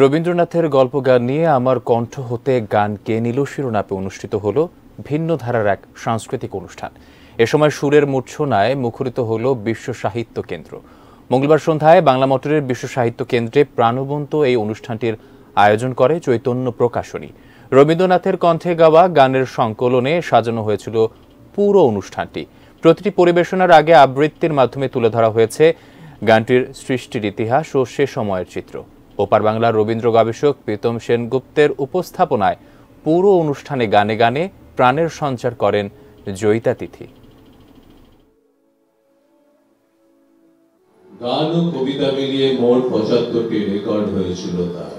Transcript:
রবীন্দ্রনাথের গল্প গান নিয়ে আমার কণ্ঠ হতে গান কে নিল শিরোনামে অনুষ্ঠিত হল ভিন্ন ধারার এক সাংস্কৃতিক অনুষ্ঠান। এ সময় সুরের মূর্ছনায় মুখরিত হল বিশ্ব সাহিত্য কেন্দ্র। মঙ্গলবার সন্ধ্যায় বাংলা মোটরের বিশ্ব সাহিত্য কেন্দ্রে প্রাণবন্ত এই অনুষ্ঠানটির আয়োজন করে চৈতন্য প্রকাশনী। রবীন্দ্রনাথের কণ্ঠে গাওয়া গানের সংকলনে সাজানো হয়েছিল পুরো অনুষ্ঠানটি। প্রতিটি পরিবেশনার আগে আবৃত্তির মাধ্যমে তুলে ধরা হয়েছে গানটির সৃষ্টির ইতিহাস ও সে সময়ের চিত্র। ওপার বাংলার রবীন্দ্র গবেষক প্রীতম সেনগুপ্তের উপস্থাপনায় পুরো অনুষ্ঠানে গানে গানে প্রাণের সঞ্চার করেন জয়িতা তিথি। গান ও কবিতা মিলিয়ে মোট পঁচাত্তরটি রেকর্ড হয়েছিল তার।